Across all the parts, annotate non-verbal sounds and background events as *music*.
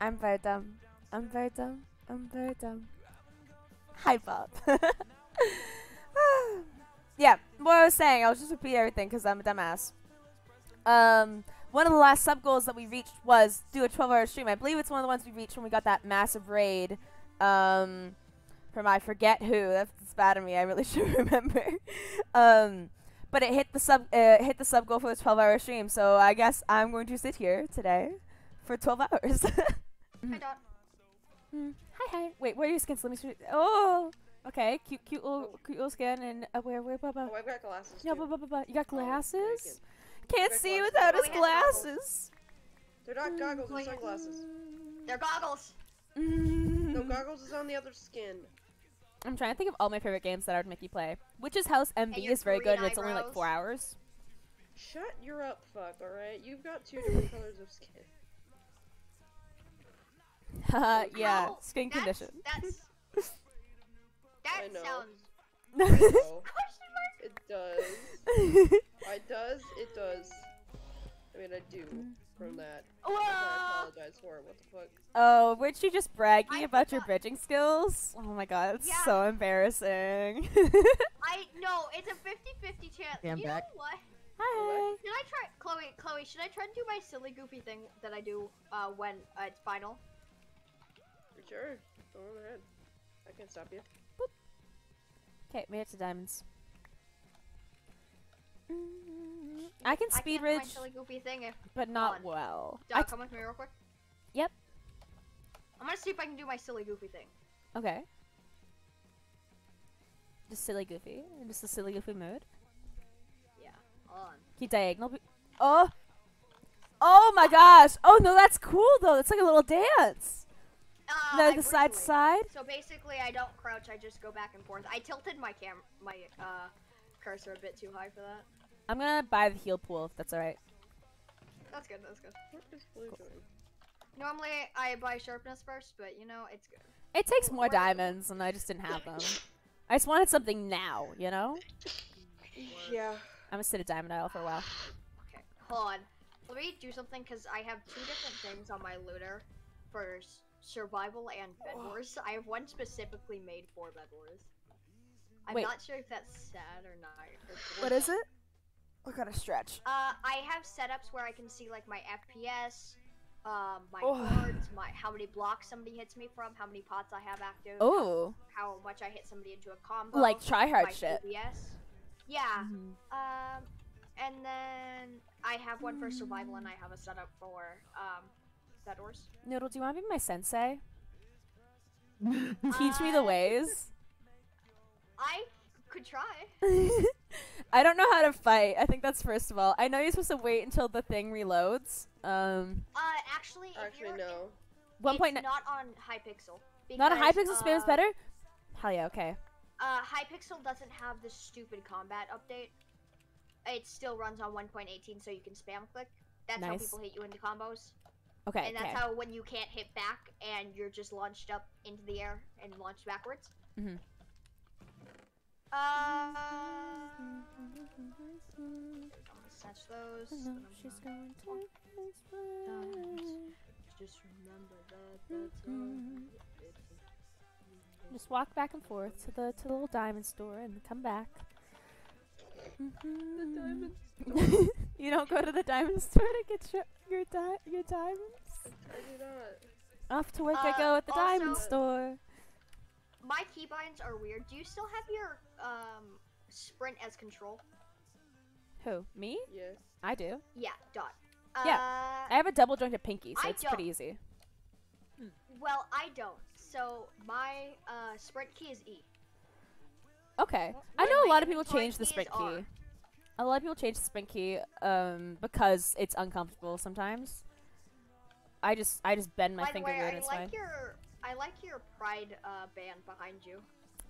I'm very dumb. I'm very dumb. I'm very dumb. Hi, Bob. *laughs* yeah, what I was saying, I'll just repeat everything because I'm a dumbass. Um, one of the last sub goals that we reached was do a 12 hour stream. I believe it's one of the ones we reached when we got that massive raid um, from I forget who. That's bad of me. I really *laughs* should remember. um, but it hit the sub uh, hit the sub goal for the 12 hour stream. So I guess I'm going to sit here today for 12 *laughs* hours. Hi, Dot. Mm. Hi, hi. Wait, where are your skins? Let me see. Oh, okay. Cute, cute little, cute little skin. And uh, where, where, blah, blah. Oh, I've got glasses. Yeah, blah, blah, blah, blah. You got Oh, glasses? good. Can't got see glasses. without Oh, his glasses. They're not goggles, they're sunglasses. They're goggles. *laughs* No, goggles is on the other skin. I'm trying to think of all my favorite games that I would make you play. Witch's House MV your is very good, green and it's only like four hours. Shut your up, fuck, alright? You've got two different *sighs* colors of skin. Haha, yeah, How? skin That's- condition. That's. *laughs* That I know. sounds. *laughs* Question mark? it does. *laughs* It does, it does. I mean, I do from that. Which I Whoa! apologize for. it. What the fuck? oh, weren't you just bragging I about your bridging skills? Oh my god, it's Yeah. so embarrassing. I know, it's a 50-50 chance. Okay, I'm you back. know what? Hi. Should I try, Chloe? Chloe, should I try and do my silly goofy thing that I do uh, when uh, it's final? Sure. Go on ahead. I can't stop you. Okay, made it to diamonds. I can I speed can't do ridge, silly thing if. but not on. well. I Doc, c- come with me real quick. Yep. I'm gonna see if I can do my silly goofy thing. okay. Just silly goofy, just a silly goofy mode. Yeah. Hold on. Keep diagonal. Oh, oh my gosh! Oh no, that's cool though. It's like a little dance. Uh, No, the side to side. So basically, I don't crouch. I just go back and forth. I tilted my cam, my uh, cursor a bit too high for that. I'm gonna buy the heal pool if that's alright. That's good. That's good. What is blue doing? Normally, I buy sharpness first, but you know, it's good. It takes more where- diamonds, and I just didn't have them. I just wanted something now, you know. Yeah. I'm gonna sit at diamond aisle for a while. Okay, hold on. Let me do something because I have two different things on my looter for s- survival and bed wars. I have one specifically made for bed wars. I'm Wait. not sure if that's sad or not. or What is it? I kind of stretch. Uh, I have setups where I can see like my FPS, um, my Oh. cards, my how many blocks somebody hits me from, how many pots I have active, Oh, how much I hit somebody into a combo, like try hard shit. Yes, Yeah. Mhm. Um, and then I have one for survival, and I have a setup for um, bed wars. Noodle, do you want to be my sensei? *laughs* Teach me the Uh, ways. I could try. *laughs* I don't know how to fight. I think that's first of all. I know you're supposed to wait until the thing reloads. Um, Uh, actually, Actually, no. one point not on Hypixel. not a high because, pixel spam is uh, better. Hell yeah, okay. Uh, Hypixel doesn't have the stupid combat update. It still runs on 1.18, so you can spam click. That's how people hit you into combos. Okay, and that's okay. how when you can't hit back and you're just launched up into the air and launched backwards. Mm Mhm. Uh, I'm gonna snatch those. I know I'm she's gonna- going to this way. Just remember that that's. Just walk back and forth to the to the little diamond store and come back. the diamond store. *laughs* you don't go to the diamond store to get your your di- your diamonds. I do not. Off to work I Uh, go at the diamond store. My keybinds are weird. Do you still have your um sprint as control? Who? Me? Yeah. I do. Yeah, dot. Yeah, Uh, I have a double jointed pinky, so I it's pretty don't. easy. well, I don't. So my uh sprint key is E. Okay. Wh- I know a lot of people change the key sprint R. key. A lot of people change the sprint key um because it's uncomfortable sometimes. I just I just bend my By finger way, weird I it's like fine. your I like your pride uh band behind you.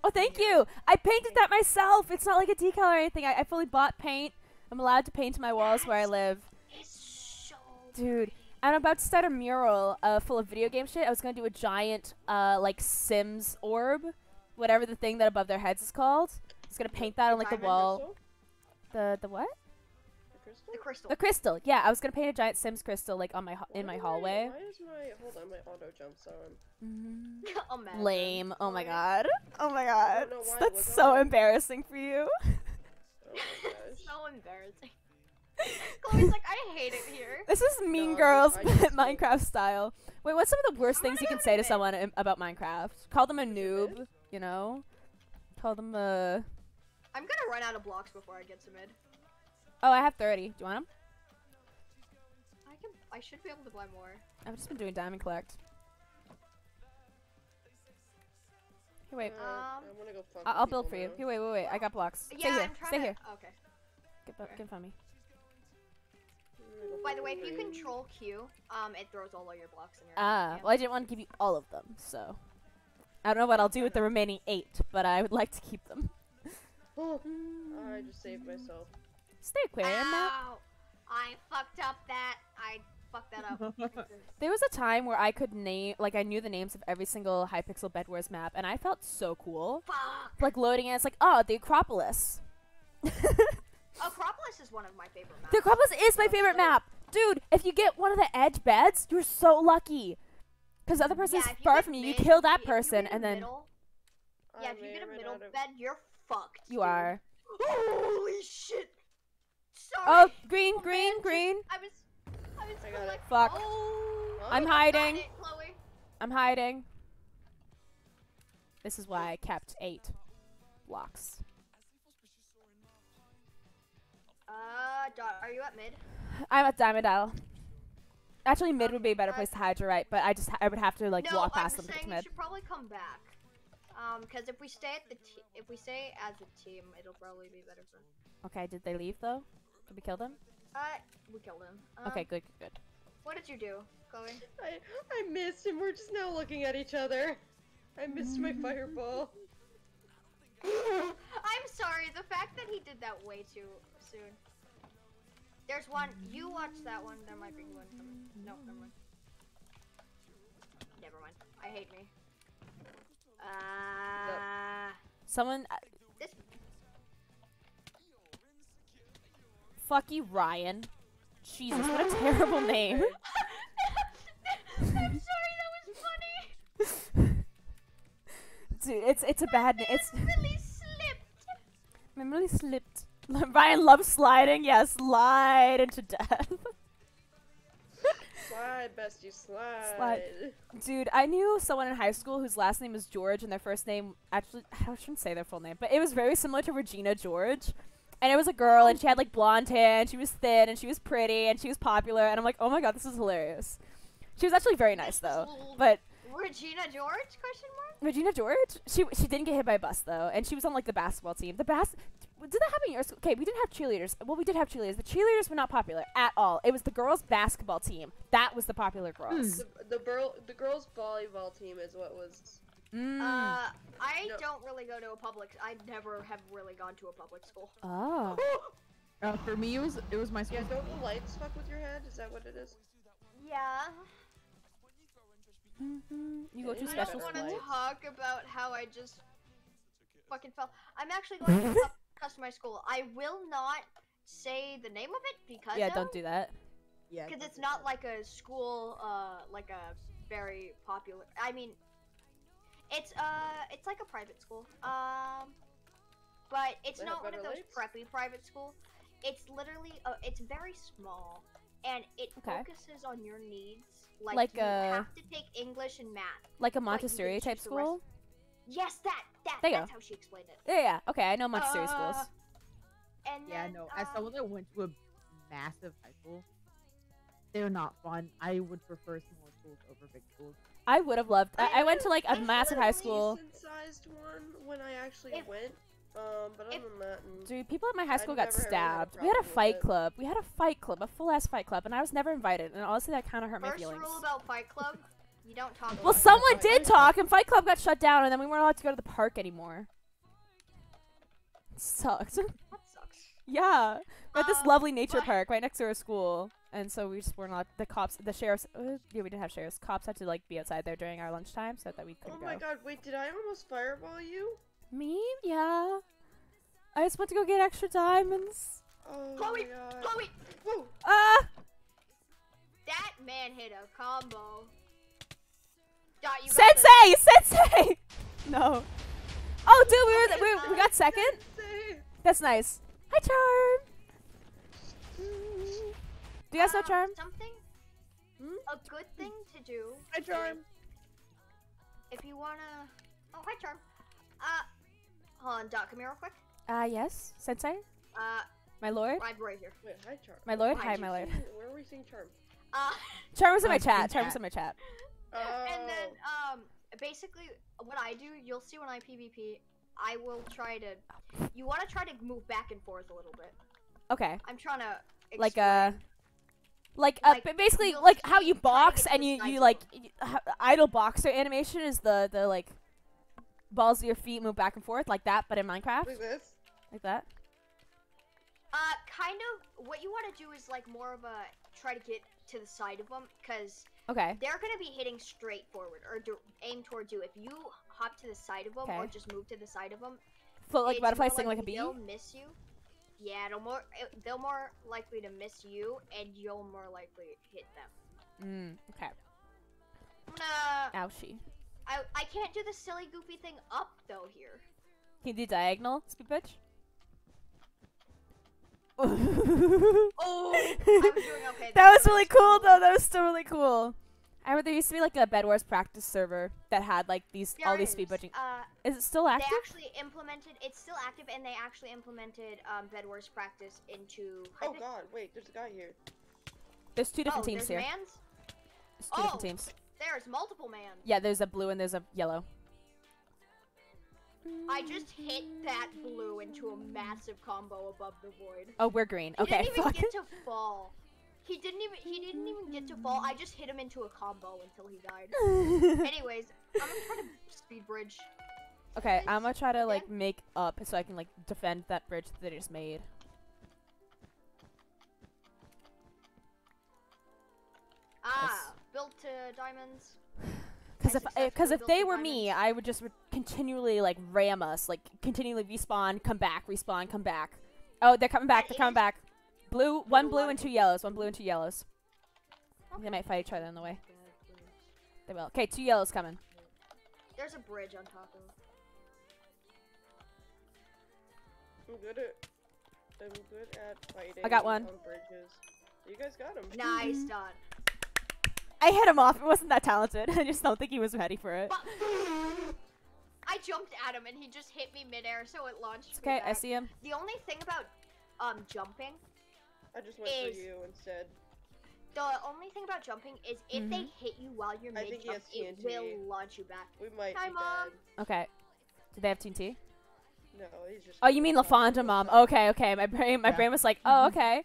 Oh, thank you. I painted that myself. It's not like a decal or anything. I, I fully bought paint. I'm allowed to paint my walls where I live. It's so Dude, I'm about to start a mural uh, full of video game shit. I was gonna do a giant uh like Sims orb, whatever the thing that above their heads is called. I was gonna paint that on like the wall. Crystal? The the what? The crystal? The crystal. The crystal. Yeah, I was gonna paint a giant Sims crystal like on my ho- in my do hallway. Why is my hold on my auto jumps on? Mm-hmm. *laughs* Imagine. Lame. Oh my god. Oh my god. know why it That's so on. embarrassing for you. *laughs* Oh my *laughs* gosh. so embarrassing. Chloe's like, I hate it here. This is Mean No, Girls but just- Minecraft style. Wait, what's some of the worst I'm things you can say to to someone im- about Minecraft? Call them a noob, you know? Call them a. I'm gonna run out of blocks before I get to mid. Oh, I have 30. Do you want them? I can. I should be able to buy more. I've just been doing Diamond Collect. Here, wait. Um, I wanna go fuck I- with I'll build people for you. now. Here, wait, wait, wait. I got blocks. Yeah, Stay here. I'm trying Stay to. here. Okay. Get, bu- Okay. get from me. I'm By the way, if you control Q, um, it throws all of your blocks in your. Ah, hand. well, I didn't want to give you all of them, so. I don't know what I'll do with the remaining eight, but I would like to keep them. Oh, I just saved myself. Stay aquarium map. Ow! I fucked up that. I fucked that up. *laughs* There was a time where I could name, like, I knew the names of every single Hypixel Bedwars map, and I felt so cool. Fuck. Like, loading it, it's like, oh, the Acropolis. *laughs* Acropolis is one of my favorite maps. The Acropolis is my favorite map. Dude, if you get one of the edge beds, you're so lucky. Because the other person's Yeah, if far from you, you kill that if you get person, and then middle- yeah, if you get a middle not have- bed, you're fucked. you dude. are. Holy shit! Sorry. Oh, green, Oh, green, man, green. I was. I was I got it. like, Fuck. Oh. I'm hiding. it, Chloe. I'm hiding. This is why I kept eight blocks. Uh, Dot, are you at mid? I'm at Diamond Isle. Actually, mid would be a better place to hide. You're right, but I just I would have to like no, walk I'm past them to get saying to you mid. should probably come back. Um, because if we stay at the te- if we stay as a team, it'll probably be better for. Okay, did they leave though? Did we kill them? Uh, we killed him. Um, Okay, good, good, good. What did you do, Chloe? I I missed, and we're just now looking at each other. I missed my fireball. *laughs* I'm sorry. The fact that he did that way too soon. There's one. You watch that one. There might be one coming. No, never mind. Never mind. I hate me. Uh, Someone. Uh, this. fuck you, Ryan. Jesus, what a terrible name. *laughs* I'm sorry. That was funny. *laughs* Dude, it's it's a bad name. It's really slipped. Really slipped. Ryan loves sliding. Yeah, slide into death. *laughs* Slide, bestie, slide. Slide. Dude, I knew someone in high school whose last name was George and their first name actually *laughs* I shouldn't say their full name, but it was very similar to Regina George. And it was a girl and she had like blonde hair and she was thin and she was pretty and she was popular and I'm like, "Oh my god, this is hilarious." She was actually very nice though. But Regina George? Question mark. Regina George, she she didn't get hit by a bus though, and she was on like the basketball team. The bas did that happen in your school? Okay, we didn't have cheerleaders. Well, we did have cheerleaders. The cheerleaders were not popular at all. It was the girls' basketball team that was the popular girls. The the, girl, the girls' volleyball team is what was. Mm. Uh, I No. don't really go to a public. I never have really gone to a public school. oh. *gasps* Uh, for me, it was it was my school. Yeah, school. don't the lights fuck with your head? Is that what it is? Yeah. Mhm. You go to Yeah, I special don't want to talk about how I just fucking fell. I'm actually *laughs* going to cu- customize school. I will not say the name of it because Yeah, don't do that. Yeah, because it's not like a school, uh, like a very popular. I mean, it's uh, it's like a private school. Um, but it's They have not one of those lights? preppy private school. It's literally, uh, it's very small, and it Okay. focuses on your needs. Like, Like you a- have to take English and math. Like a But you can Montessori type choose rest- school. Yes, that that There you that's go. how she explained it. Yeah, yeah. Okay, I know Montessori Uh, schools. And Yeah, then, no. As um, someone that went to a massive high school, they're not fun. I would prefer small schools over big schools. I would have loved. I, I went to like a I massive high school. Decent-sized one when I actually If- went. Um, but other if- than that, mm, Dude, people at my high I've school got never had stabbed. We had a problem with fight it. club. We had a fight club, a full ass fight club, and I was never invited. And honestly, that kind of hurt my feelings. first feelings. rule about Fight Club: you don't talk. Well, about someone Fight did talk, and Fight Club got shut down, and then we weren't allowed to go to the park anymore. It Sucked. *laughs* That sucks. yeah, we had this Um, lovely nature park right next to our school, and so we just weren't allowed. The cops, the sheriffs. Uh, yeah, we didn't have sheriffs. Cops had to like be outside there during our lunchtime, so that we could. Oh my go. god, wait, did I almost fireball you? Me? Yeah. I just went to go get extra diamonds. Oh Chloe, my god. Chloe, Whoa. Ah! that man hit a combo. Dot, you got this. Sensei! Sensei! *laughs* No. Oh, dude, we, were we, we got second. Sensei. That's nice. Hi, Charm. Do you guys know Um, Charm? Something. Hmm? A good thing to do. Hi, Charm. If you wanna. Oh, hi, Charm. Uh, hold on, Dot, come here real quick. Uh, yes. Sensei? Uh, My lord? I'm right here. Wait, hi, Charm. My lord? Hi, Hi, my lord. Where are we seeing Charm? Uh, Charm was in my chat. in Charm was in my chat. And then Oh. um, basically, what I do, you'll see when I PvP, I will try to. You want to try to move back and forth a little bit. Okay. I'm trying to. Like, explain. uh. Like, uh, Like, basically, like how you box and you, you like, y- h- idle boxer animation is the, the, like, balls of your feet move back and forth, like that, but in Minecraft. Like this? Like that. Uh, kind of. What you want to do is like more of a try to get to the side of them, because Okay. they're gonna be hitting straight forward or do, aim towards you. If you hop to the side of them or just move to the side of them, Float like butterfly, sting like a bee. They'll miss you. Yeah, they'll more they'll more likely to miss you, and you'll more likely hit them. Mm, okay. I'm gonna. Ouchie. I I can't do the silly goofy thing up though here. Can you do diagonal, speed bitch? *laughs* Oh, I was doing okay. *laughs* that was really cool though. That was still really cool. I remember there used to be like a Bed Wars practice server that had like these all There these speed bridging. Uh, Is it still active? they active? actually implemented. It's still active, and they actually implemented um, Bed Wars practice into. Oh god, wait, there's a guy here. There's two different oh, teams there's here. Mans? There's two different Oh. teams. There's multiple mans. Yeah, there's a blue and there's a yellow. I just hit that blue into a massive combo above the void. Oh, we're green. He Okay, didn't even get to *laughs* fall. He didn't even he didn't even get to fall. I just hit him into a combo until he died. *laughs* Anyways, I'm gonna try to speed bridge. okay, I'm gonna try to like make up so I can like defend that bridge that they just made. Ah, built to diamonds. *laughs* Because if because if they were me. I would just continually like ram us, like continually respawn, come back, respawn, come back. Oh, they're coming back. They're coming back. Blue, one blue and two yellows. One blue and two yellows. They might fight each other on the way. They will. Okay, two yellows coming. There's a bridge on top of. I'm good at. I'm good at fighting. I got one. On bridges. You guys got him. Nice Mm-hmm. Done. I hit him off. It wasn't that talented. *laughs* I just don't think he was ready for it. I jumped at him and he just hit me midair, so it launched. It's me okay. I see him. The only thing about um jumping, I just went Is- for you instead. the only thing about jumping is if they hit you while you're I mid think jump, it will launch you back. We might Hi, be Mom. dead. Okay. Do they have TNT? No, he's just. Oh, you mean LaFonda, mom? Okay, okay. My brain, my Yeah. brain was like, oh, okay.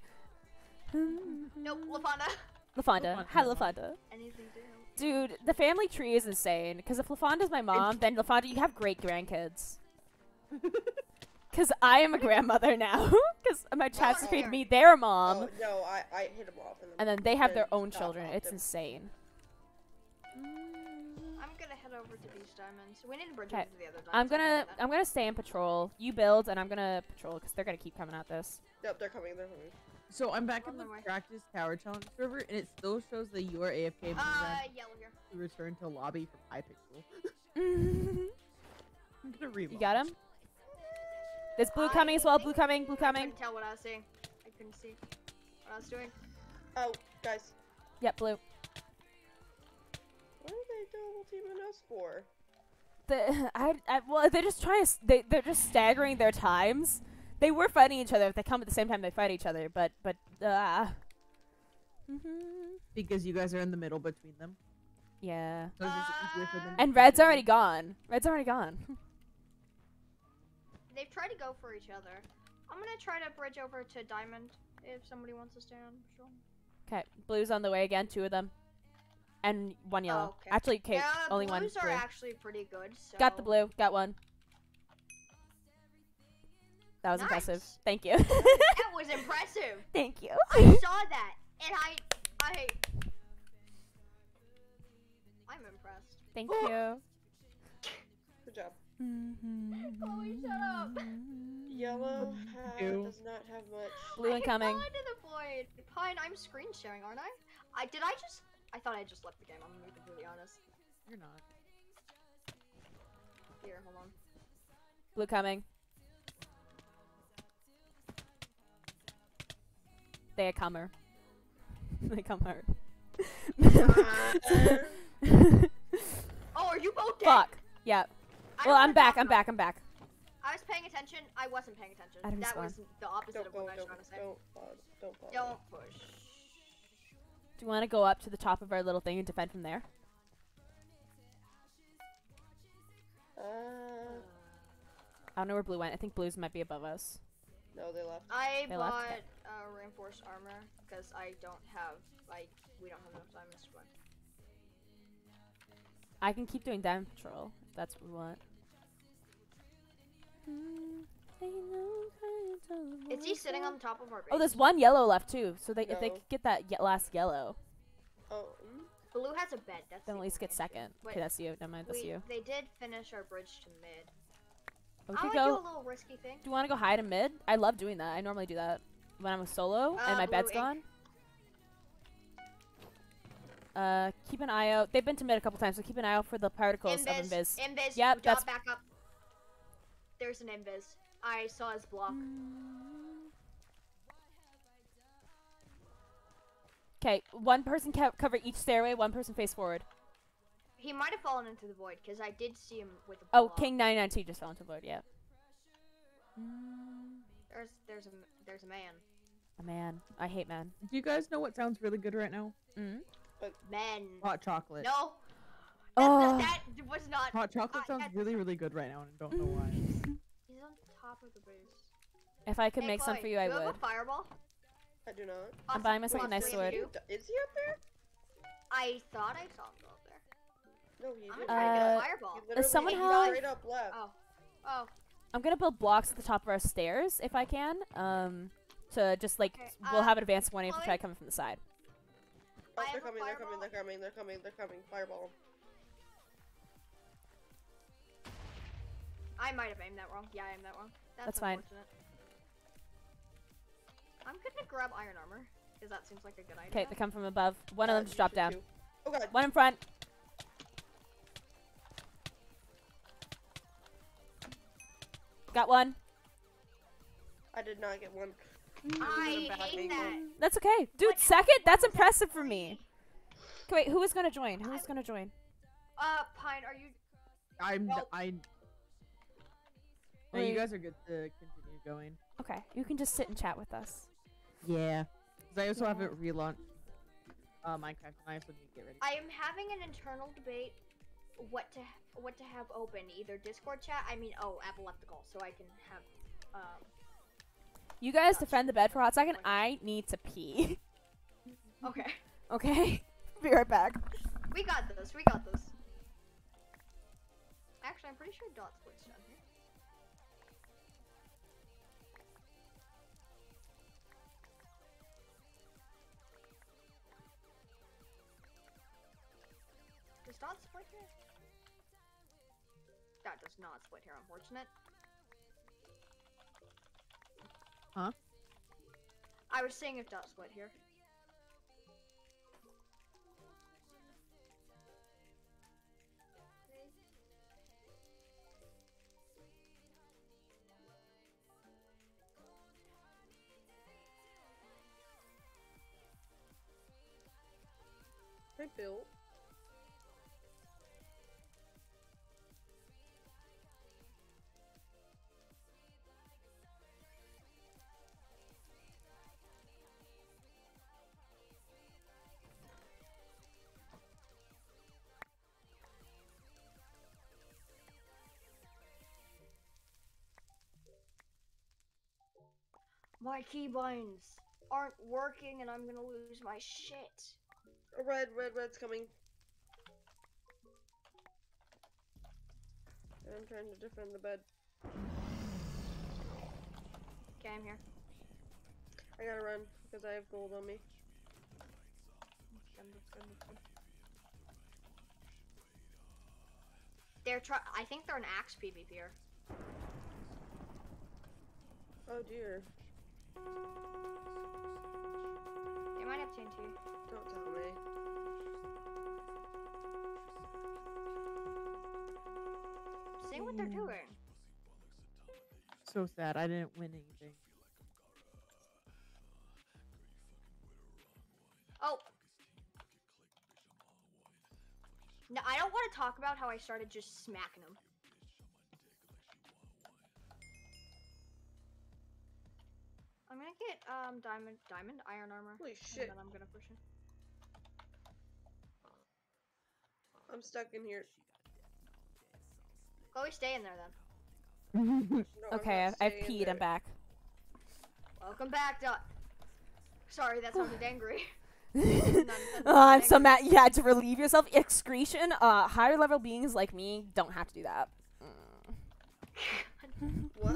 Nope, Lafana. *laughs* LaFonda. Hi, LaFonda. LaFonda. Anything to help. Dude, the family tree is insane. Because if LaFonda's my mom, then LaFonda, you have great grandkids. *laughs* Because I am a grandmother now. *laughs* Because my chats created here. me their mom. Oh no, I I hit him off. And then, and then they have their own children. It's them. insane. I'm gonna head over to these diamonds. We need to bridge 'Kay. over to the other diamonds. I'm gonna do. I'm gonna stay in patrol. You build, and I'm gonna patrol because they're gonna keep coming at this. Yep, they're coming. They're coming. So I'm back in the way. practice tower challenge server, and it still shows that you are AFK. but Uh, then yellow here. you return to lobby from Hypixel. you *laughs* I'm gonna read. got him. There's blue I coming as well. Blue coming. Blue coming. I coming. couldn't tell what I was seeing. I couldn't see what I was doing. Oh, guys, Yep, blue. what are they double teaming us for? The *laughs* I, I well they're just trying to they they're just staggering their times. They were fighting each other. If they come at the same time, they fight each other. But but uh. hmm because you guys are in the middle between them. Yeah. So it's just easier for them. And red's continue. already gone. Red's already gone. *laughs* They've tried to go for each other. I'm gonna try to bridge over to diamond if somebody wants to stand. Sure. Okay, blue's on the way again. Two of them, and one yellow. okay. Actually, okay, yeah, only one. blues are blue. actually pretty good. So. Got the blue. Got one. That was Nice. impressive. Thank you. That was impressive. *laughs* *laughs* Thank you. I saw that, and I, I, I'm impressed. Thank you. *laughs* Good job. Chloe, shut up. Yellow uh, does not have much. Blue I incoming. fell into the void. Pine, I'm screen sharing, aren't I? I did. I just. I thought I just left the game. I'm gonna be completely honest. You're not. Here, hold on. Blue coming. They a comer. *laughs* they come hard. *laughs* Oh, are you both dead? Fuck. Yep. I well, I'm back. I'm back. I'm back. I was paying attention. I wasn't paying attention. I don't that respond. was the opposite Don't of go, what I was don't, trying to say. don't, bother, don't bother. Don't push. Do you want to go up to the top of our little thing and defend from there? Uh, I don't know where blue went. I think blues might be above us. No, they left. I They left? bought uh, reinforced armor because I don't have like we don't have enough diamonds to buy. I can keep doing diamond patrol if that's what we want. Is he sitting on top of our base? Oh, there's one yellow left too. So they if they could get that ye- last yellow, Oh, mm, Blue has a bed. That's then the at least get second. Wait, Okay, that's you. Never mind, that's we, you. They did finish our bridge to mid. We I could to do a little risky thing. Do you want to go hide in mid? I love doing that. I normally do that when I'm a solo Uh, and my blue bed's ink. gone. Uh, keep an eye out. They've been to mid a couple times, so keep an eye out for the particles of Invis. invis. Invis. Yep, Yep, that's- back up. There's an invis. I saw his block. Okay, one person cover each stairway. One person face forward. He might have fallen into the void because I did see him with a Oh, block. King 992 just fell into the void. Yeah. There's there's a there's a man. A man. I hate men. Do you guys know what sounds really good right now? Mm. Men. Hot chocolate. No. *gasps* Oh. That, that was not. Hot chocolate Uh, sounds that's- really, really good right now, and I don't know why. *laughs* He's on top of the base. If I could Hey, make some for you, I do have would. a fireball? I do not. I'm buying myself a nice Wait, sword. Is he up there? I thought I saw him go up there. No, he didn't. gonna try to get a Uh, fireball. Someone just have- straight up left. Oh. Oh. I'm gonna build blocks at the top of our stairs if I can. Um, to just like Okay, we'll uh, have an advanced one if we try coming from the side. Oh, they're have a coming, they're coming, they're coming, they're coming, they're coming. Fireball. I might have aimed that wrong. Yeah, I aimed that wrong. That's, That's fine. unfortunate. I'm gonna grab iron armor because that seems like a good idea. Okay, they come from above. One of Uh, them just you dropped down. too. Oh god. One in front. Got one. I did not get one. I hate that. That's okay, dude. What Second. That's Why was that impressive for me. Okay, wait. Who is gonna join? Who is gonna join? Uh, Pine, are you? I'm. Well- I. No, you guys are good to continue going. Okay, you can just sit and chat with us. Yeah. Because I also haven't relaunched uh, Minecraft, and I also need to get ready. I am having an internal debate what to what to have open, either Discord chat. I mean, oh, epileptical, so I can have. Um, You guys defend the bed for a hot second. I need to pee. *laughs* okay, okay. *laughs* Be right back. we got this. We got this. Actually, I'm pretty sure dot split's done here. Does dot split here? That does not split here, unfortunate. Huh? I was saying if dot split here. I built. My keybinds aren't working and I'm gonna lose my shit. Red, red, red's coming. And I'm trying to defend the bed. Okay, I'm here. I gotta run because I have gold on me. they're try. I think they're an axe PvPer. Oh dear. They might have TNT. Don't tell me. See what they're Mm. doing. So sad. I didn't win anything. Oh. No, I don't want to talk about how I started just smacking them. Get um diamond diamond iron armor. Holy and shit. then I'm gonna push it. I'm stuck in here. Chloe, stay in there then. No, Okay, I've, I've peed. I'm back. Welcome back, Dot. Sorry, that sounded *sighs* angry. *laughs* oh, I'm so mad. You had to relieve yourself. Excretion. Uh, higher level beings like me don't have to do that. Mm. *laughs* What?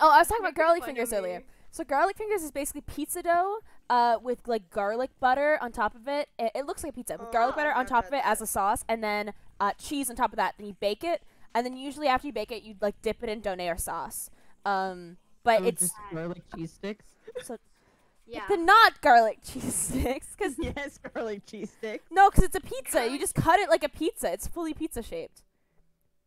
Oh, I was talking about garlic fingers earlier. So garlic fingers is basically pizza dough, uh, with like garlic butter on top of it. It, it looks like a pizza with Oh, garlic butter on top of had it as a sauce, and then uh, cheese on top of that. Then you bake it, and then usually after you bake it, you like dip it in donair sauce. Um, but So it's just garlic cheese sticks. So Yeah. the not garlic *laughs* cheese sticks, cause *laughs* yes, garlic cheese sticks. no, cause it's a pizza. You just cut it like a pizza. It's fully pizza shaped.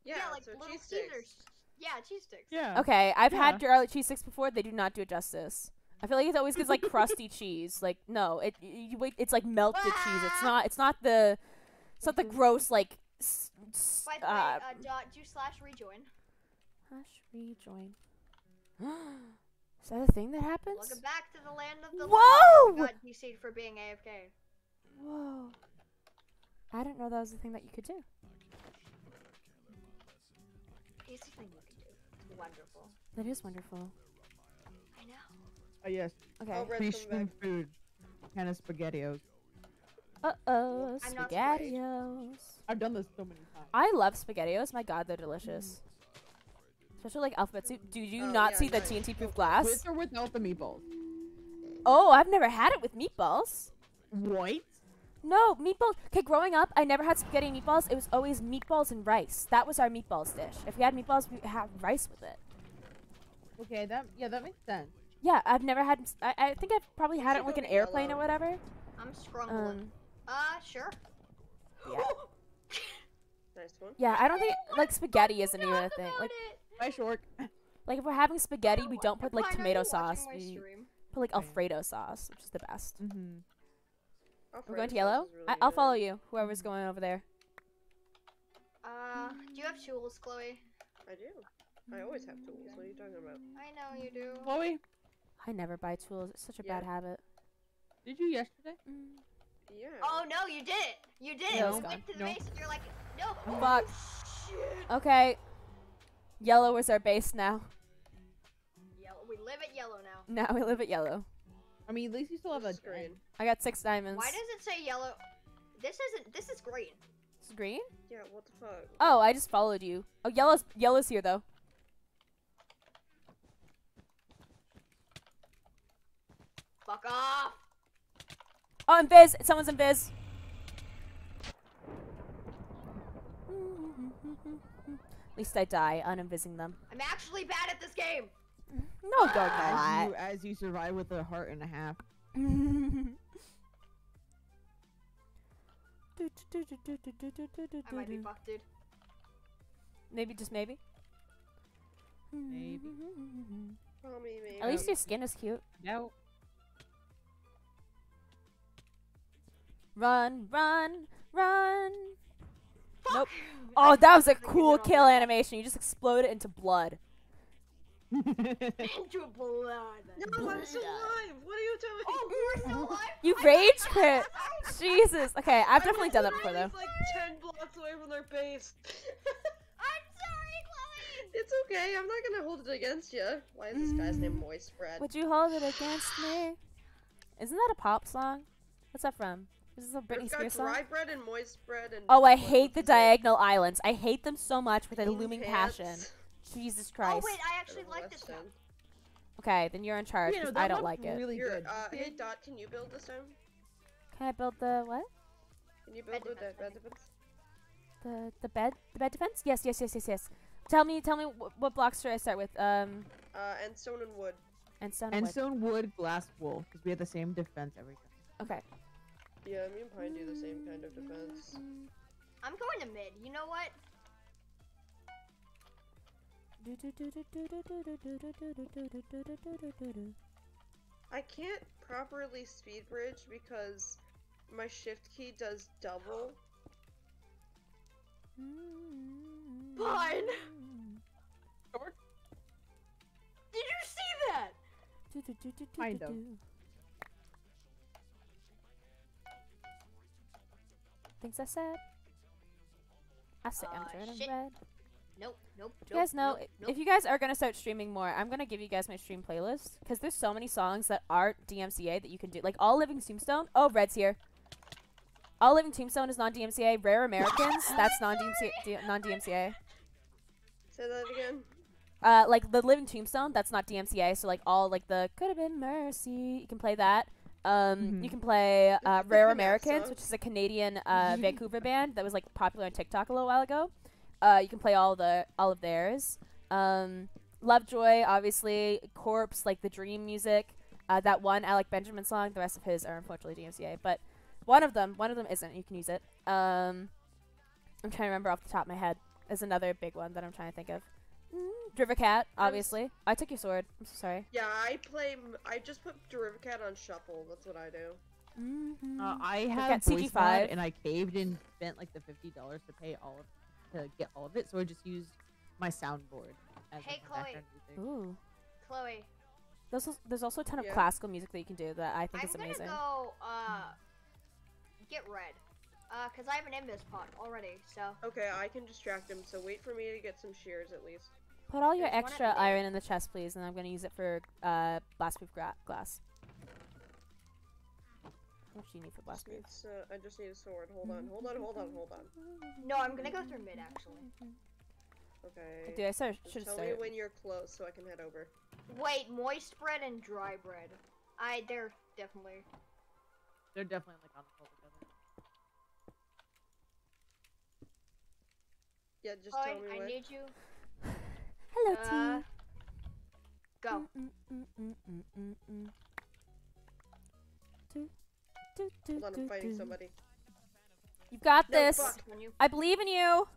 Yeah, like so little cheese Caesars. Sticks. Yeah, cheese sticks. Yeah. Okay, I've Yeah. had garlic cheese sticks before. They do not do it justice. I feel like it always gets like *laughs* crusty cheese. Like no, it you, you wait. It's like melted cheese. It's not. It's not the. It's not the gross like. S- s- By the way, uh, uh, dot do slash rejoin. hash rejoin. *gasps* Is that a thing that happens? Welcome back to the land of the Whoa! living. Got DC'd for being AFK. Whoa! I didn't know that was a thing that you could do. Easy thing you can do. It's wonderful. That is wonderful. I know. Oh yes. Okay. Oh, Red's Free coming food. Kind of spaghettios. Uh oh, I'm not surprised. spaghettios. I've done this so many times. I love spaghettios. My God, they're delicious. Especially like alphabet soup. Do you Oh, not yeah, see the nice. TNT proof glass? With or without the meatballs? Oh, I've never had it with meatballs. What? No, meatballs. Okay, growing up, I never had spaghetti and meatballs. It was always meatballs and rice. That was our meatballs dish. If we had meatballs, we had rice with it. Okay, that yeah, that makes sense. Yeah, I've never had. I, I think I've probably had it should like an airplane Yellow. or whatever. I'm scrumbling. Um, uh, sure. yeah. *laughs* Nice one. Yeah, I don't think like spaghetti isn't even a Talk thing. about Like, it. Bye, Shork. like if we're having spaghetti, we don't put like tomato sauce. We stream? put like Alfredo sauce, which is the best. Mm-hmm. We're going to yellow. I, I'll follow you. Whoever's going over there. Uh, do you have tools, Chloe? I do. I always have tools. What are you talking about? I know you do. Chloe, I never buy tools. It's such a bad habit. did you yesterday? Mm. Yeah. Oh no, you did it! You did it! No. You It's went to the gone. base and you're like, no. Fuck. Okay. Yellow is our base now. Yellow. We live at yellow now. Now we live at yellow. I mean, at least you still have a This is green. I got six diamonds. Why does it say yellow? This isn't. This is green. It's green? Yeah, what the fuck? Oh, I just followed you. Oh, yellow's yellow's here though. Fuck off! Oh, invis. Someone's in invis. At least I die uninvising them. I'm actually bad at this game. No, you're As you, not. as you survive with a heart and a half. I might be *laughs* fucked, dude. Maybe, just maybe. Maybe. Call me maybe. At least your skin is cute. No. Run, run, run. Nope. Oh, that was a cool kill animation. You just exploded into blood. That. Into blood. No, I'm still alive. What are you doing? Oh, you were still *laughs* alive? You rage quit. *laughs* Jesus. Okay, I've definitely done that before literally, though. Like ten blocks away from their base. *laughs* I'm sorry, Chloe. it's okay. I'm not gonna hold it against you. Why is this guy's name Mm. Moist Bread? Would you hold it against me? Isn't that a pop song? What's that from? Is this a Britney We've got Spears song? dry bread and moist bread and. Oh, I hate the diagonal islands. I hate them so much with a looming pants. passion. Jesus Oh Christ. wait, I actually like this Weston. one. Okay, then you're in charge You know, 'cause that I don't like it. Really Here, good. uh, hey Dot, can you build this time? Can I build the what? Can you build Bed with that bed defense, defense? The the bed the bed defense? Yes, yes, yes, yes, yes. Tell me tell me wh- what blocks should I start with? Um Uh, and stone and wood. and stone And wood. stone, wood, glass, wool, because we have the same defense every time. Okay. Yeah, me and Pine do the same kind of defense. I'm going to mid. You know what? I can't properly speed bridge because my shift key does double. Fine. Did you see that? Kind of. Things I said. I said I'm turning red. Nope, nope. You guys know nope, nope. if you guys are gonna start streaming more, I'm gonna give you guys my stream playlist because there's so many songs that aren't DMCA that you can do. Like All Living Tombstone. Oh, Red's here. All Living Tombstone is non-DMCA. Rare Americans. *gasps* that's non-DMCA. D- non-DMCA. Say that again. Uh, like the Living Tombstone. That's not DMCA. So like all like the Could Have Been Mercy. You can play that. Um, you Mhm. can play uh, Rare Americans, which is a Canadian uh, Vancouver band that was like popular on TikTok a little while ago. Uh, you can play all the all of theirs. Um, Lovejoy, obviously, Corpse, like the Dream music. Uh, that one Alec Benjamin song. The rest of his are unfortunately DMCA, but one of them, one of them isn't. You can use it. Um, I'm trying to remember off the top of my head. Is another big one that I'm trying to think of. Mm, Derivakat, I was- obviously. I took your sword. I'm so sorry. Yeah, I play. m- I just put Derivakat on shuffle. That's what I do. Mm-hmm. Uh, I got have CG5. and I caved and spent like the fifty dollars to pay all of to get all of it. So I just used my soundboard as Hey, like, Chloe. Ooh. Chloe, There's, al- there's also a ton of classical music that you can do that I think I'm is gonna amazing. go uh get red. Uh, cause I have an invis pot already. So Okay, I can distract him. So wait for me to get some shears at least. Put all your There's one extra iron in the chest, please, and I'm gonna use it for uh, blastproof gra- glass. How much do you need for Just blastproof? need uh, I just need a sword. Hold on, hold on, hold on, hold on. no, I'm gonna go through mid actually. Okay. Dude, I start, Just should have tell me when you're close so I can head over. Wait, moist bread and dry bread. I they're definitely. They're definitely like on the level together. Yeah, just Chloe, tell me I when. need you. Hello, Uh, T. go. Mm, mm, mm, Hold on, I'm fighting do. somebody. You've got No, this. fuck. You. I believe in you.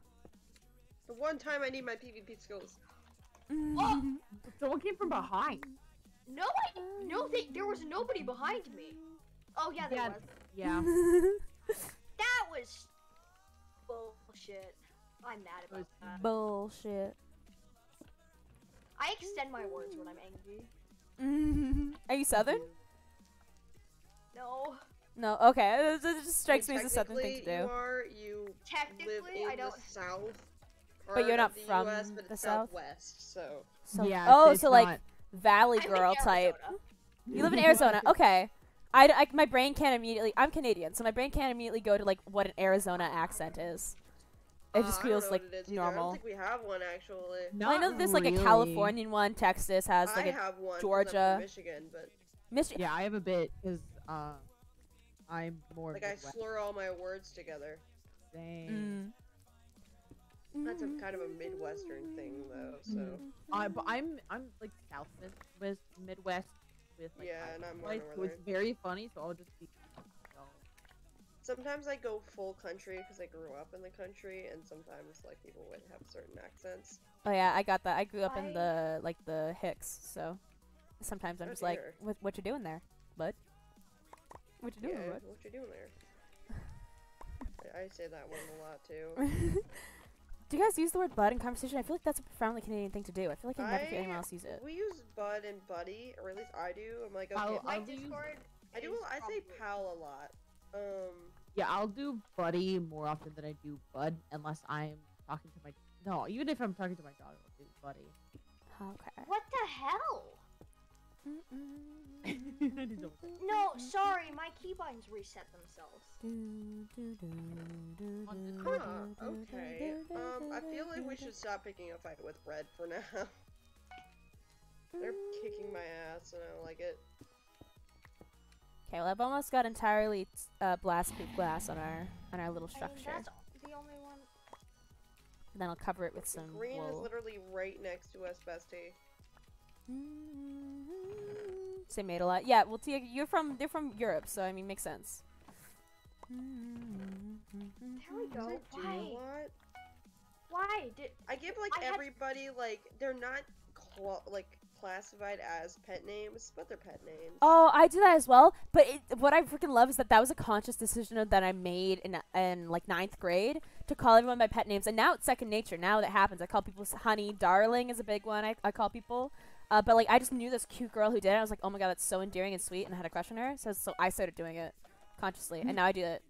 The one time I need my PvP skills. Oh! *laughs* Someone came from behind. No, I no. They, there was nobody behind me. Oh yeah, there Yeah. was. Yeah. *laughs* That was bullshit. I'm mad about was that. Bullshit. I extend my words when I'm angry. *laughs* Are you Southern? No, No. Okay. It just strikes me as a Southern thing to do. You are. You live technically in I don't. the south. But you're not of the from US, but the it's south? southwest. So So, yeah. oh, it's so like not- Valley I'm in girl type. You live in Arizona. *laughs* Okay. I, I- my brain can't immediately. I'm Canadian, so my brain can't immediately go to like what an Arizona accent is. It Uh, just I don't feels know like what it is either. I don't think we have one actually. Well, I know that there's like a. Californian one. Texas has like I a have one. 'cause Georgia. Michigan, but Michigan. Yeah, I have a bit because uh, I'm more like I slur all my words together. Same. Mm. That's a kind of a Midwestern thing, though. So Uh, but I'm I'm like South Mid- with Midwest with like Yeah, Iowa and I'm more so it's very funny. So I'll just be. so- sometimes I go full country because I grew up in the country, and sometimes like people would have certain accents. Oh yeah, I got that. I grew up in the like the Hicks, so sometimes I'm Oh, just like, what, what you doing there, bud? What you doing, yeah, bud? what you doing there? *laughs* I, I say that one a lot too. *laughs* Do you guys use the word bud in conversation? I feel like that's a profoundly Canadian thing to do. I feel like I never hear anyone else use it. We use bud and buddy, or at least I do. I'm like, okay, I'll- My I'll do- Discord. I do. is I say pal a lot. Um, Yeah, I'll do buddy more often than I do bud, unless I'm talking to my. No, even if I'm talking to my dog, I'll do buddy. Okay. What the hell? Mm-mm. *laughs* No, sorry, my keybinds reset themselves. huh, okay. Um, I feel like we should stop picking a fight with Red for now. *laughs* They're kicking my ass, and I don't like it. Okay, well I've almost got entirely uh, blast proof glass on our on our little I mean, structure. that's the only one. And then I'll cover it with some Green is literally right next to us, bestie. Say made a lot. Yeah, well, Tia, you're from they're from Europe, so I mean, makes sense. There we go. it do a Why? Why did? I give like I had- everybody like they're not like classified as pet names, but they're pet names. Oh, I do that as well. But it, what I freaking love is that that was a conscious decision that I made in in like ninth grade to call everyone by pet names, and now it's second nature. Now that happens, I call people honey, darling is a big one. I, I call people. Uh, but like I just knew this cute girl who did it. I was like, oh my god, that's so endearing and sweet, and I had a crush on her. So so I started doing it consciously, and now I do it.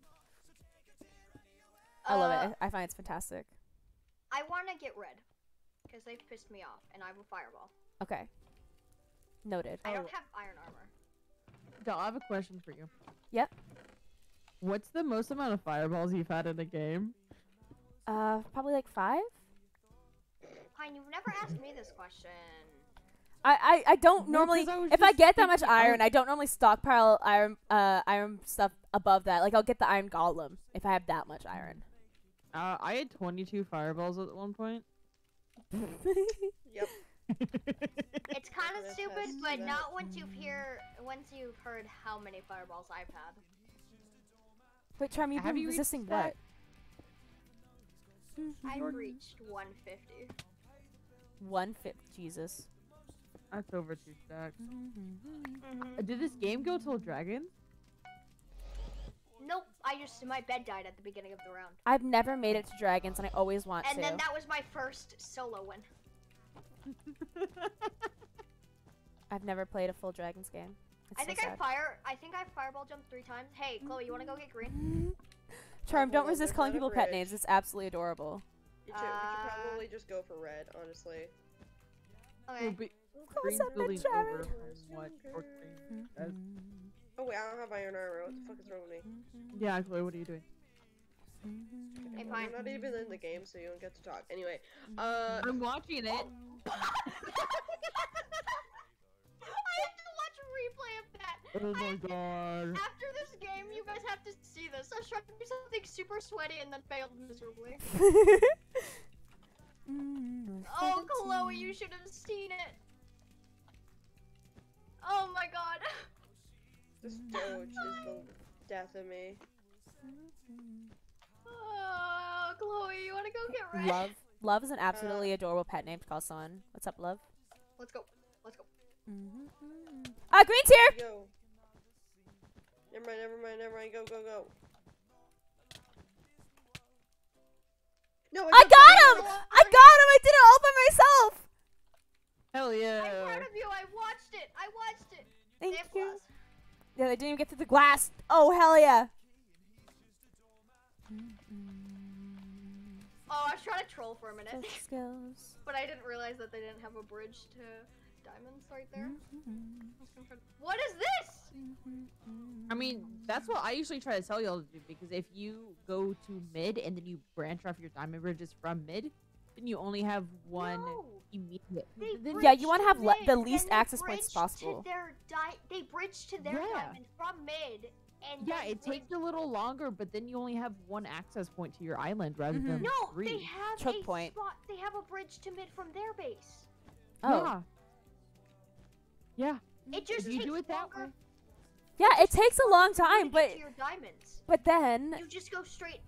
I love Uh, it. I I find it's fantastic. I want to get red because they've pissed me off, and I have a fireball. Okay. Noted. I don't have iron armor. Dal, I have a question for you. Yep. What's the most amount of fireballs you've had in a game? Uh, probably like five. Pine, you've never asked me this question. I, I, I don't Well, 'cause normally I if I get that much thinking- I iron, I don't normally stockpile iron uh iron stuff above that. Like I'll get the iron golem if I have that much iron. Uh, I had 22 fireballs at one point. *laughs* Yep. *laughs* It's kind of stupid, but not once you've hear once you've heard how many fireballs I've had. Wait, Charm, you've Have been you resisting stack? what? I've reached 150. One fifth. Jesus. That's over two stacks. Mm-hmm. Uh, did this game go till dragons? Nope, I just my bed died at the beginning of the round, I've never made it to dragons, and I always want and to. And then that was my first solo win. *laughs* I've never played a full dragons game. It's I so think I sad. fire. I think I fireball jumped three times. Hey, Chloe, you wanna go get green? *laughs* Charm, don't resist calling people pet names. It's absolutely adorable. You should, we Uh, should probably just go for red, honestly. Okay. Well, be- Close green's up, building Jared. over from short green. Oh wait, I don't have iron armor. What the fuck is wrong with me? Mm-hmm. Yeah, Chloe, what are you doing? Hey, mm-hmm. I'm not even in the game, so you don't get to talk. Anyway, uh, I'm watching it. *laughs* I have to watch a replay of that. Oh my have god. After this game, you guys have to see this. I was trying to do something super sweaty and then failed miserably. *laughs* Oh, Chloe, you should have seen it. Oh my god. this Doge is the death of me. *laughs* Oh, Chloe, you wanna go get red? Love. Love is an absolutely adorable pet name to call someone. What's up, Love? Let's go. Let's go. mhm Ah, Green's here! Go. Never mind, never mind, never mind. Go, go, go. No, I jumped got over him! I got him! I did it all by myself! Hell yeah! I'm proud of you. I watched it. I watched it. Thank They you. glass. Yeah, they didn't even get through the glass. Oh, hell yeah. Oh, I was trying to troll for a minute, Social *laughs* skills. but I didn't realize that they didn't have a bridge to diamonds right there. Mm-hmm. I was gonna try to- What is this? I mean, that's what I usually try to tell y'all to do because if you go to mid and then you branch off your diamond bridges from mid, then you only have one No. Immediate. Yeah, you wanna to have le- the least access points possible. To their di- they bridge to their Yeah. diamond from mid, and yeah, it takes a little longer, but then you only have one access point to your island rather Mhm. than No, three. they have Choke a point. spot. They have a bridge to mid from their base. Oh. Yeah. It just you takes do it that longer way. Yeah, it takes a long time, but to your diamonds. but then You just go straight.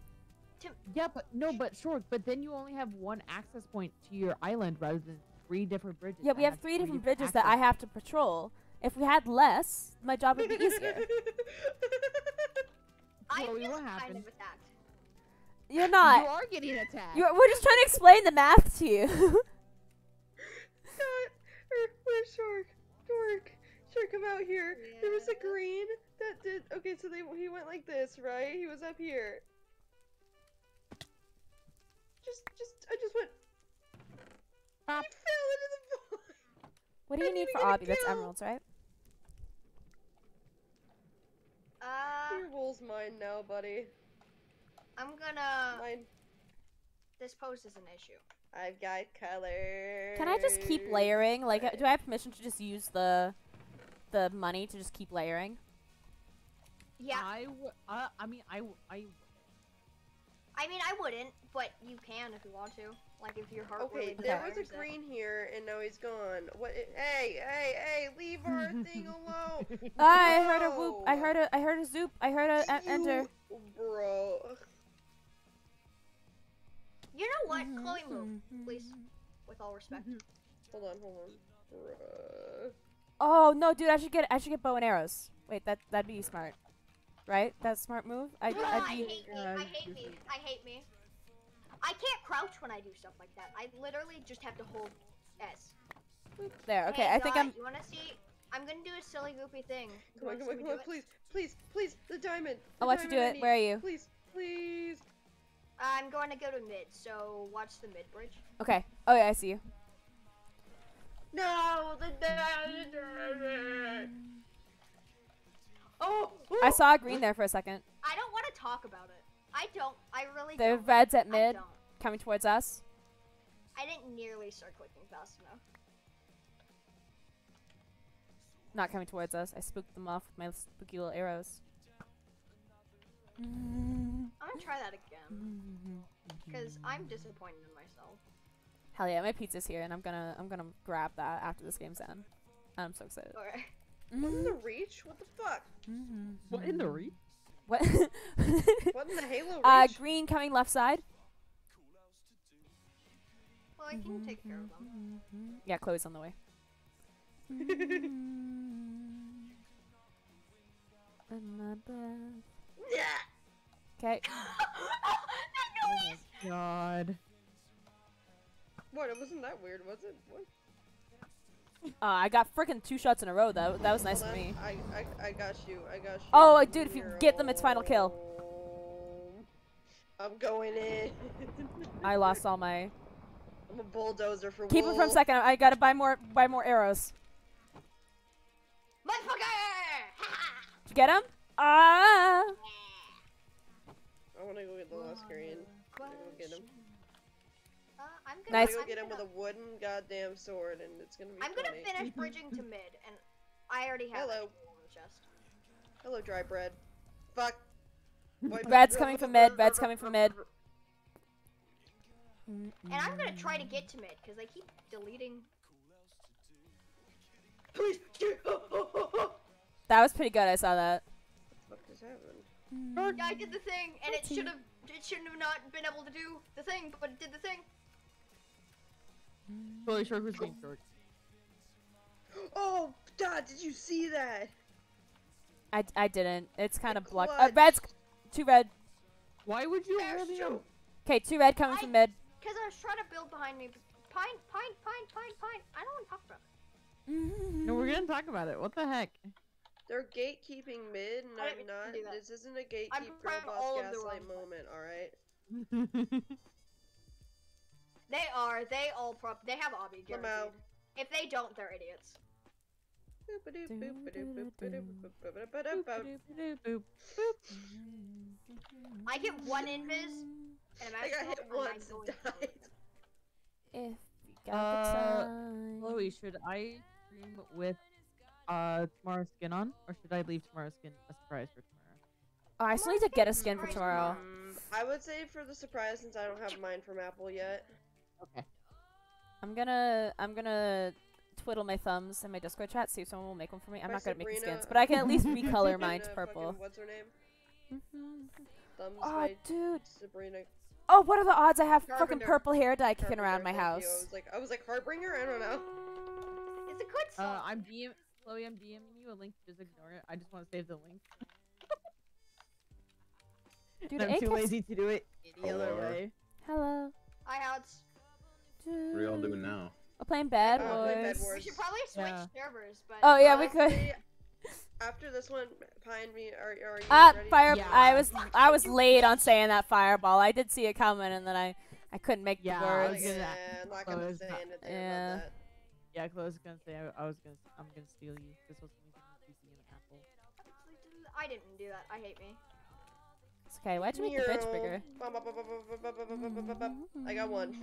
Yeah, but no, but short. But then you only have one access point to your island rather than three different bridges. yeah, we have three different bridges that I have to patrol. If we had less, my job would be *laughs* easier. *laughs* I Chloe, just what kind of attacked. You're not. You not. are getting attacked. You're, we're just trying to explain the math to you. God, er, where's Shork? Shork, Shork, come out here. There was a green that did. Okay, so they he went like this, right? He was up here. Just, just, I just went. Pop. He fell into the void. what do *laughs* you I need for even Obby? That's emeralds, right? Uh, Your wool's mine now, buddy. I'm gonna. Mine. This poses an issue. I've got color. Can I just keep layering? Like, uh, do I have permission to just use the the money to just keep layering? Yeah. I, w- uh, I mean, I, w- I, w- I mean, I wouldn't, but you can if you want to. Like if your heart Okay, really there was desires a it. green here, and now he's gone. What? Hey, hey, hey! Leave our *laughs* thing alone. *laughs* I heard a whoop. I heard a. I heard a zoop. I heard a, a enter. Bro. You know what? Mm-hmm. Chloe, move, please. With all respect. Hold on, hold on. Bruh. Oh no, dude! I should get. I should get bow and arrows. Wait, that that'd be smart, right? That's a smart move. I. Ah, I I'd hate me. I I hate me. I hate me. I can't crouch when I do stuff like that. I literally just have to hold S. there. Okay, Hey, I think Dot, I'm. You wanna see? I'm gonna do a silly goofy thing. Come on, come on, come on, please, please, please, the diamond. the I'll watch you do it. Where are you? Please, please. I'm going to go to mid, so watch the mid bridge. Okay. Oh yeah, I see you. No, the diamond. Oh, I saw a green there for a second. I don't want to talk about it. I don't. I really The don't. red's at I mid, don't. coming towards us. I didn't nearly start clicking fast enough. Not coming towards us. I spooked them off with my spooky little arrows. I'm gonna try that again because I'm disappointed in myself. Hell yeah, my pizza's here, and I'm gonna I'm gonna grab that after this game's done. I'm so excited. Alright. Mm-hmm. Mm-hmm. What in the reach? What the fuck? What in the reach? What? What in the Halo uh, reach? uh, green coming left side. Well, I can mm-hmm. take care of them. Yeah, Chloe's on the way. *laughs* In *laughs* oh my breath. yeah. Okay. that noise! God. What? It wasn't that weird, was it? What? Uh, I got freaking two shots in a row. That that was nice Hold for me. I, I, I got you. I got you. Oh, dude, if you get them, it's final kill. I'm going in. I lost all my. *laughs* I'm a bulldozer for Keep it from second. I gotta buy more buy more arrows. Motherfucker! Did *laughs* you get him? Ah! I want to go get the last screen. I'm gonna go get him. I'm gonna, Nice. gonna go get him with a wooden goddamn sword, and it's gonna be I'm gonna finish bridging to mid, and I already have Hello. it on the chest. Hello, dry bread. Fuck. Boy, Red's coming from mid, red's coming from mid. And I'm gonna try to get to mid because they keep deleting. Please. What *laughs* That was pretty good. I saw that. the fuck just happened? I did the thing, and it should have. It shouldn't have not been able to do the thing, but it did the thing. Chloe Short was being short. Oh, God, did you see that? I, I didn't. It's kind of The blocked. Uh, red's two red. Why would you Yes, hold. Okay, two red coming I- from mid. Because I was trying to build behind me. Pine, pine, pine, pine, pine. I don't want to talk about it. No, we're gonna talk about it. What the heck? They're gatekeeping mid, and I I'm didn't not. do that. This isn't a gatekeeper I'm girl trying boss all the gaslight moment, alright? *laughs* They are. They all prop. They have obby Come guaranteed. out. If they don't, they're idiots. I get one invis, and I'm I got hit actually- I'm once and died. If you got Uh, the time. Chloe, should I stream with uh tomorrow's skin on, or should I leave tomorrow's skin a surprise for tomorrow? Oh, I still need to get a skin for tomorrow. Mm, I would say for the surprise since I don't have mine from Apple yet. Okay. I'm gonna I'm gonna twiddle my thumbs in my Discord chat, see if someone will make one for me. I'm My not good at making Sabrina- skins, but I can at least *laughs* recolor mine to fucking- purple. What's her name? Thumbs Oh, dude. Sabrina. Oh, what are the odds I have fucking purple hair dye kicking Carpenter, around my thank you. I house? was like, I was like Heartbringer. I don't know. It's a good Uh, song. I'm DM Chloe. I'm DMing you a link. Just ignore it. I just want to save the link. Dude, *laughs* I'm too lazy to do it any other way. Hello. Hi, Hots. What are y'all doing now? I'm playing Bed Wars. Uh, playing Bed Wars. We should probably switch yeah. servers, but. Oh yeah, we could. After this one, behind me, are, are you uh, ready? Fire! Yeah. I was I was late on saying that fireball. I did see it coming, and then I I couldn't make yeah, the words. Yeah, I'm not gonna say not, anything yeah. about that. Yeah, Chloe was gonna say I, I, was gonna I'm gonna steal you. This was gonna be an apple. I didn't do that. I hate me. It's okay. Why'd you make Nero. the bitch bigger? I got one.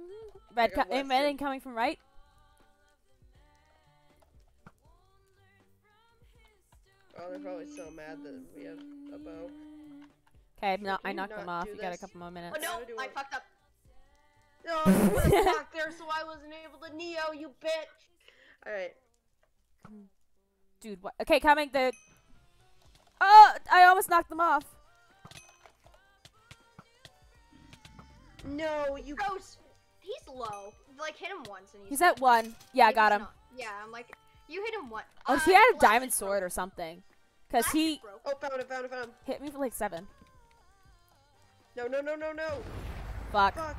Mm-hmm. Red, got co- one red too. incoming from right. oh, they're probably so mad that we have a bow. Okay, no, I knocked them off. do You got a couple more Oh minutes. no, Gotta I it. fucked up. *laughs* No, you put back there so I wasn't able to Neo, you bitch. Alright. Dude, what? Okay, coming. The. Oh, I almost knocked them off. No, you. Gross. He's low. Like hit him once and he's. He's at one. Yeah, I got him. not. Yeah, I'm like, you hit him once. Oh, Uh, he had a diamond sword broke. or something. Cause he. Oh, found it, found it, found it. hit me for like seven. No, no, no, no, no. Fuck. Fuck.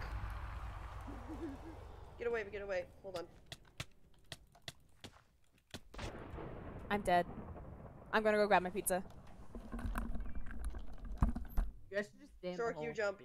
Get away, get away. Hold on. I'm dead. I'm gonna go grab my pizza. You guys should just stay in the Short, you jump.